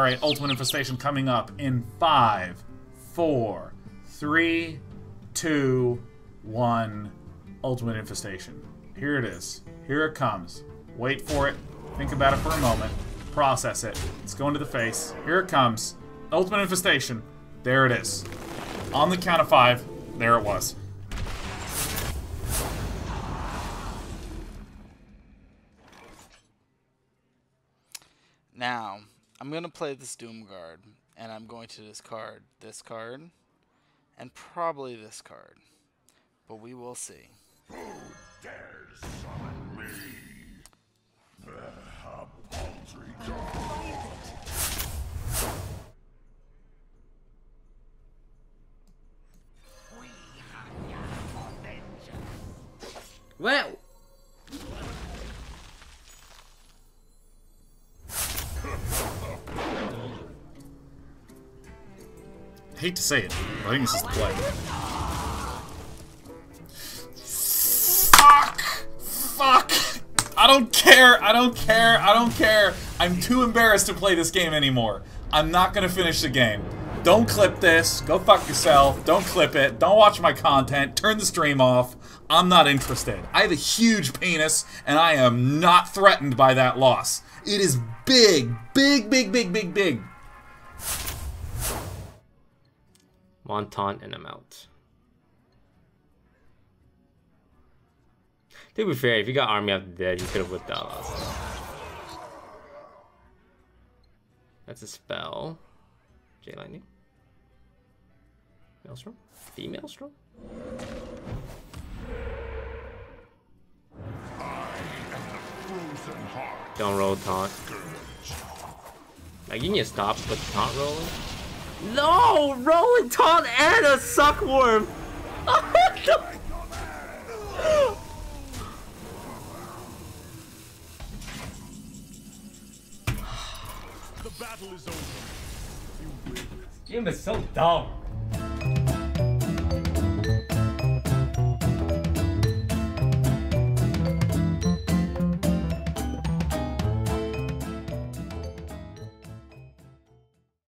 Alright, Ultimate Infestation coming up in five, four, three, two, one. Ultimate Infestation. Here it is. Here it comes. Wait for it. Think about it for a moment. Process it. It's going to the face. Here it comes. Ultimate Infestation. There it is. On the count of five, there it was. Now, I'm going to play this Doom Doomguard, and I'm going to discard this card, and probably this card. But we will see. Who dares summon me? A paltry dog. We have Avengers. Well, hate to say it, but I think this is the play. Fuck! Fuck! I don't care, I don't care, I don't care. I'm too embarrassed to play this game anymore. I'm not gonna finish the game. Don't clip this. Go fuck yourself. Don't clip it. Don't watch my content. Turn the stream off. I'm not interested. I have a huge penis, and I am not threatened by that loss. It is big, big, big, big, big, big. One taunt and I'm out. To be fair, if you got Army the Dead, you could have whipped out last. That's a spell. Jade Lightning. Maelstrom? Female Strom? Don't roll taunt. Like, you need to stop with taunt rolling. No! Rolling taunt and a suckworm! The battle is over. You win. This Game is so dumb.